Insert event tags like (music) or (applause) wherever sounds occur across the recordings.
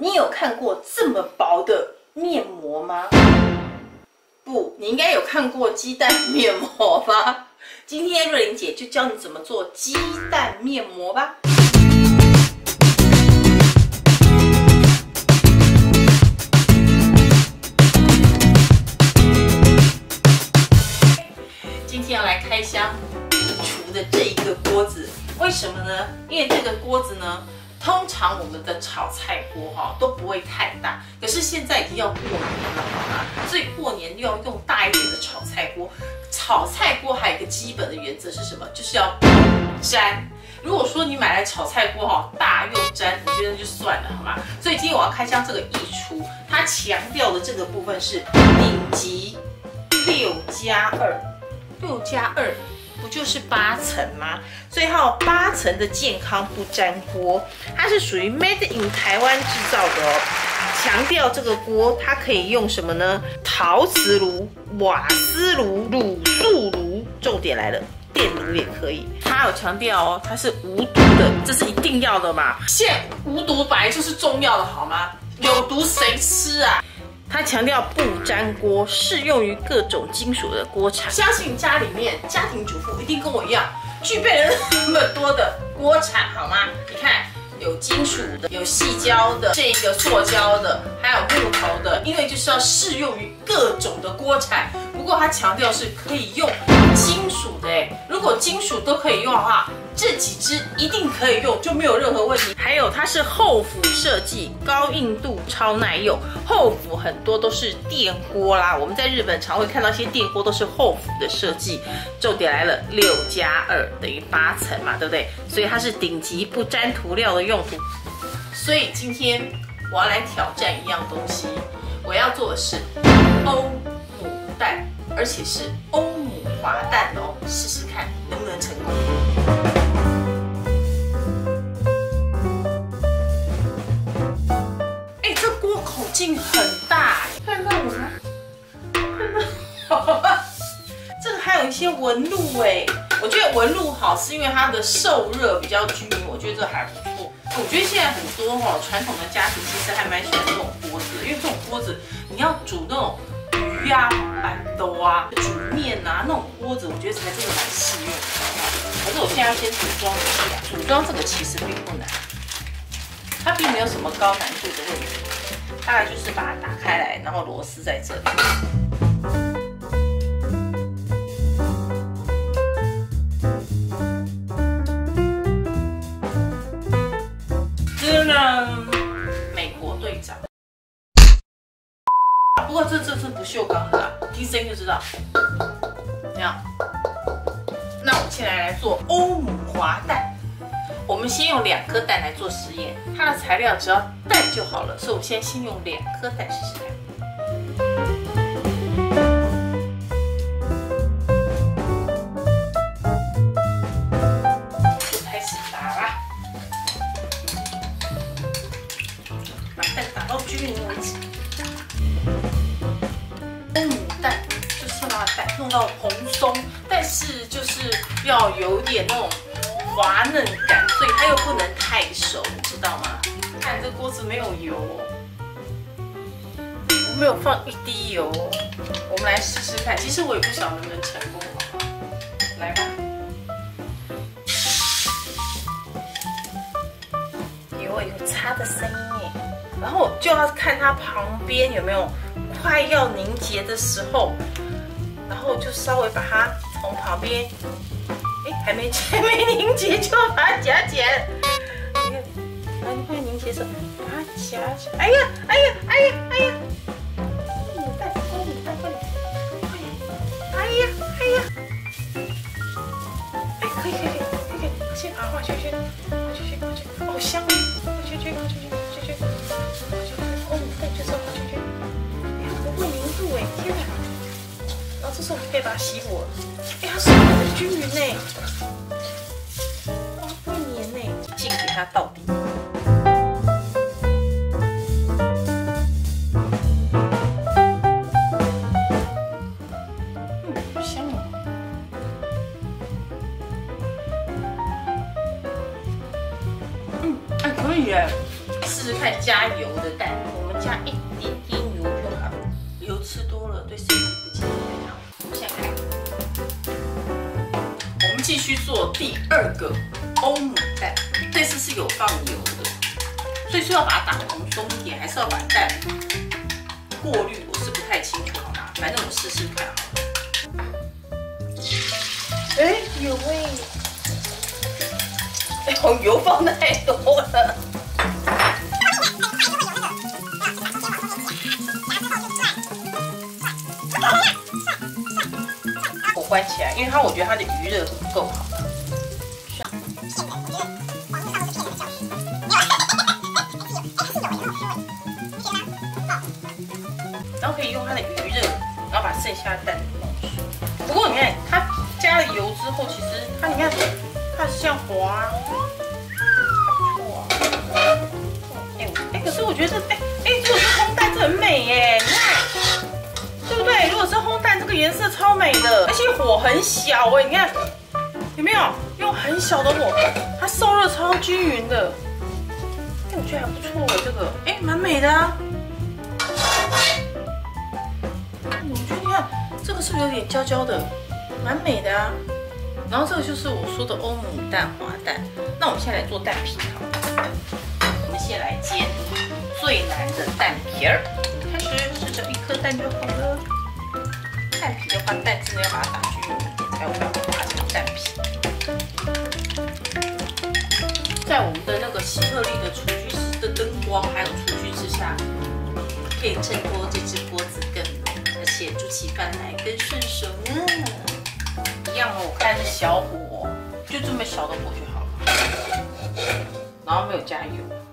你有看过这么薄的面膜吗？不，你应该有看过鸡蛋面膜吧？(laughs) 今天瑞玲姐就教你怎么做鸡蛋面膜吧。今天要来开箱厨的这一个锅子，为什么呢？因为这个锅子呢。通常我们的炒菜锅哈都不会太大，可是现在已经要过年了好吗，所以过年又要用大一点的炒菜锅。炒菜锅还有一个基本的原则是什么？就是要粘。如果说你买来炒菜锅哈大又粘，我觉得就算了好吗？所以今天我要开箱这个易厨，它强调的这个部分是顶级六加二，六加二。不就是八层吗？所以它有八层的健康不粘锅，它是属于 Made in 台湾制造的哦。强调这个锅它可以用什么呢？陶瓷炉、瓦斯炉、卤素炉，重点来了，电炉也可以。它有强调哦，它是无毒的，这是一定要的嘛。现无毒白就是重要的好吗？有毒谁吃啊？它强调不粘锅，适用于各种金属的锅铲。相信家里面家庭主妇一定跟我一样，具备了那么多的锅铲，好吗？你看，有金属的，有细胶的，这个塑胶的，还有木头的，因为就是要适用于各种的锅铲。不过它强调是可以用金属的，哎，如果金属都可以用的话。这几支一定可以用，就没有任何问题。还有它是厚釜设计，高硬度、超耐用。厚釜很多都是电锅啦，我们在日本常会看到一些电锅都是厚釜的设计。重点来了，六加二等于八层嘛，对不对？所以它是顶级不沾涂料的用途。所以今天我要来挑战一样东西，我要做的是欧姆蛋，而且是欧姆滑蛋哦，试试看能不能成功。这锅口径很大，看到我吗？看到，(laughs) 这个还有一些纹路哎，我觉得纹路好是因为它的受热比较均匀，我觉得这还不错。我觉得现在很多哈传统的家庭其实还蛮喜欢这种锅子，因为这种锅子你要煮那种呀、板豆啊、煮面啊那种锅子，我觉得才真的蛮适用。可是我现在要先组装一下，组装这个其实并不难，它并没有什么高难度的问题。大概就是把它打开来，然后螺丝在这里。这这是不锈钢的，听声音就知道。这样，那我们现在来做欧姆滑蛋。我们先用两颗蛋来做实验，它的材料只要蛋就好了，所以我们先先用两颗蛋试试看。有点那种。滑嫩感，所以它又不能太熟，你知道吗？看这锅子没有油，我没有放一滴油，我们来试试看。其实我也不晓得能不能成功，来吧。有有擦的声音耶，然后就要看它旁边有没有快要凝结的时候，然后就稍微把它从旁边。还没 (laughs) 还没凝结就把它夹起来，你看，啊，你快凝结时把它夹起来。哎呀，哎呀，哎呀，哎呀，母蛋，公母蛋，快点，快点，哎呀，哎呀，哎，可以，可以，可以，可以，先把画圈圈，画圈圈，画圈，好香啊，画圈圈，画圈圈，圈圈，画圈圈，公母蛋就是要画圈圈，哎呀，不会凝住哎，天哪！然后这时候我们可以把它熄火了，哎，它是很均匀呢。它倒底。嗯，香哦。嗯，还可以。试试看加油的蛋，我们加一点点油就好。油吃多了对身体不健康。我们现在看，我们继续做第二个欧姆蛋，这次是有放油的，所以说要把它打蓬松一点，还是要把蛋过滤？我是不太清楚，好吗？反正我试试看好了。哎，有味，哎呦，油放太多了。关起来，因为它我觉得它的余热不够好。然后可以用它的余热，然后把剩下的蛋弄熟。不过你看，它加了油之后，其实它你看它像滑，还不错啊。哎哎，可是我觉得哎哎，颜色超美的，而且火很小哎，你看有没有？用很小的火，它受热超均匀的。哎，我觉得还不错哎，这个哎蛮美的啊。我觉得你看这个是不是有点焦焦的，蛮美的啊。然后这个就是我说的欧姆蛋滑蛋。那我们现在来做蛋皮好。我们先来煎最难的蛋皮儿，开始试着一颗蛋就好了。蛋皮的话，蛋真的要把它打均匀一点，才有办法打成蛋皮。在我们的那个希特利的厨具的灯光还有厨具之下，可以衬托这只锅子更美。且煮起饭来更顺手呢。一样哦，我看是小火，就这么小的火就好了。然后没有加油。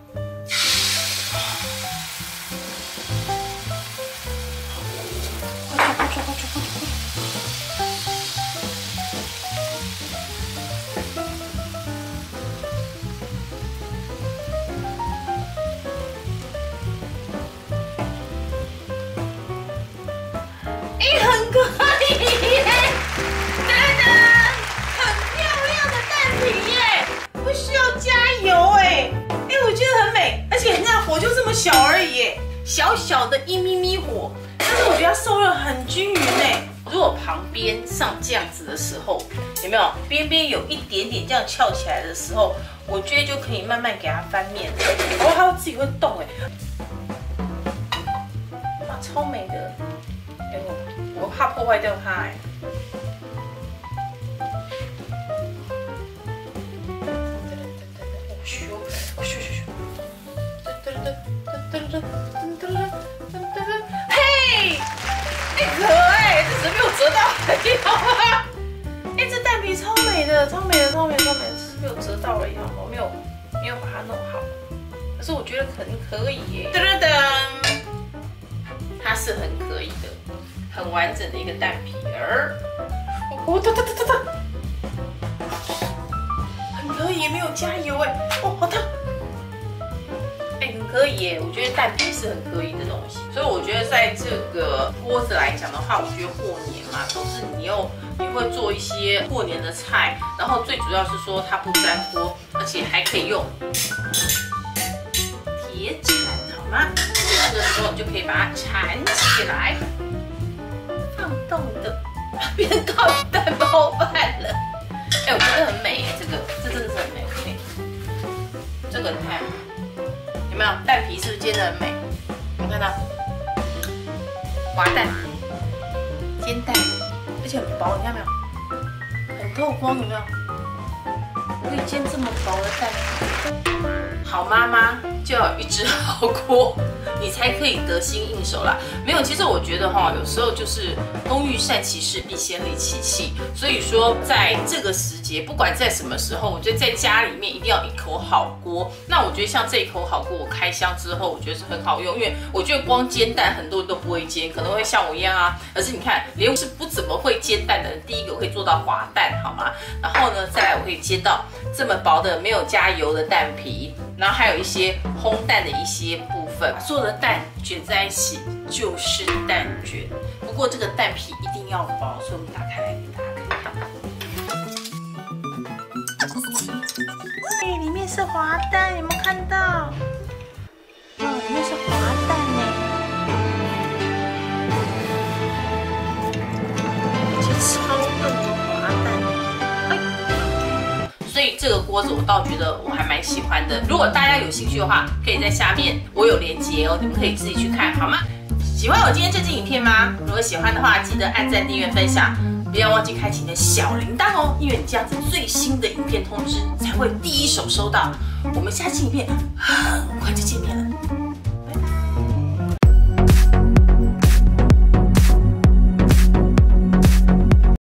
就这么小而已，小小的一咪咪火，但是我觉得它受热很均匀哎。如果旁边上这样子的时候，有没有边边有一点点这样翘起来的时候，我觉得就可以慢慢给它翻面，然后它自己会动哎，哇，超美的，哎，我怕破坏掉它哎。我没有，没有把它弄好。可是我觉得可能可以耶。噔噔噔，它是很可以的，很完整的一个蛋皮儿。哦，哒哒哒哒哒，很可以，没有加油哎，哦，好烫。可以耶，我觉得蛋皮是很可以的东西，所以我觉得在这个锅子来讲的话，我觉得过年嘛，都是你又你会做一些过年的菜，然后最主要是说它不粘锅，而且还可以用铁铲，好吗？这个时候你就可以把它铲起来，放冻的，变到蛋包饭了。哎，我觉得很美，这个这真的是很美这个你看。有没有蛋皮是不是煎的很美？有看到滑蛋、煎蛋，而且很薄，你看没有？很透光，有没有？可以煎这么薄的蛋，好妈妈就要一只好锅。你才可以得心应手啦。没有，其实我觉得哈，有时候就是工欲善其事，必先利其器。所以说，在这个时节，不管在什么时候，我觉得在家里面一定要一口好锅。那我觉得像这一口好锅，我开箱之后，我觉得是很好用，因为我觉得光煎蛋很多人都不会煎，可能会像我一样啊。可是你看，连我是不怎么会煎蛋的人，第一个我可以做到滑蛋，好吗？然后呢，再来我可以煎到这么薄的没有加油的蛋皮，然后还有一些烘蛋的一些部。做的蛋卷在一起就是蛋卷，不过这个蛋皮一定要薄，所以我们打开来给大家看。哎，里面是滑蛋，有没有看到？这个锅子我倒觉得我还蛮喜欢的。如果大家有兴趣的话，可以在下面我有链接哦，你们可以自己去看好吗？喜欢我今天这支影片吗？如果喜欢的话，记得按赞、订阅、分享，不要忘记开启你的小铃铛哦，因为你这样子最新的影片通知才会第一手收到。我们下期影片很快就见面了。(laughs)